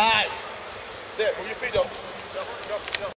Nice. Sit. Move your feet up.